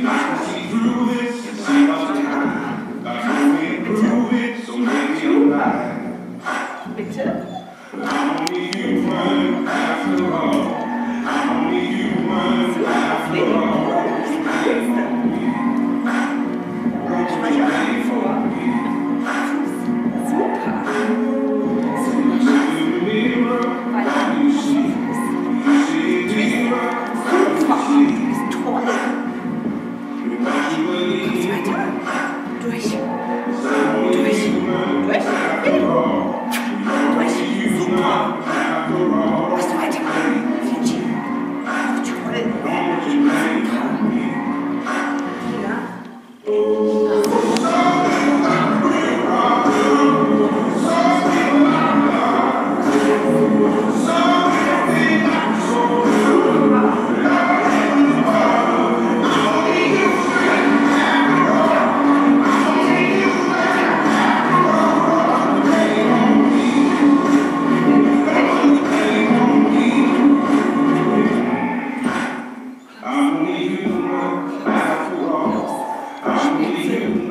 We prove it, it's time. Prove so let